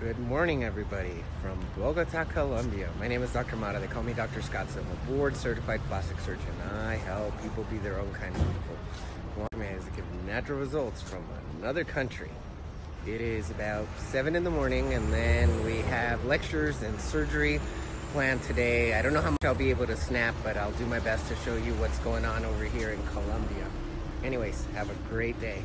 Good morning, everybody, from Bogota, Colombia. My name is Dr. Mata. They call me Dr. Scott. I'm a board certified plastic surgeon. I help people be their own kind of people. One man is to give natural results from another country. It is about 7 in the morning, and then we have lectures and surgery planned today. I don't know how much I'll be able to snap, but I'll do my best to show you what's going on over here in Colombia. Anyways, have a great day.